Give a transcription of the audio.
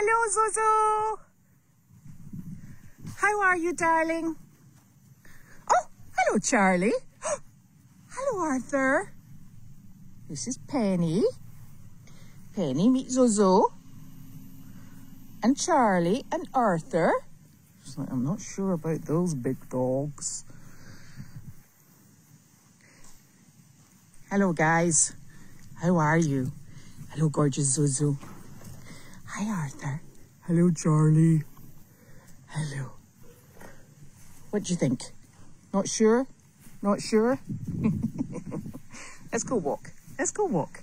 Hello, Zozo. How are you, darling? Oh, hello, Charlie. hello, Arthur. This is Penny. Penny, meet Zozo. And Charlie and Arthur. I'm not sure about those big dogs. Hello, guys. How are you? Hello, gorgeous Zozo. Hi, Arthur. Hello, Charlie. Hello. What do you think? Not sure? Not sure? Let's go walk. Let's go walk.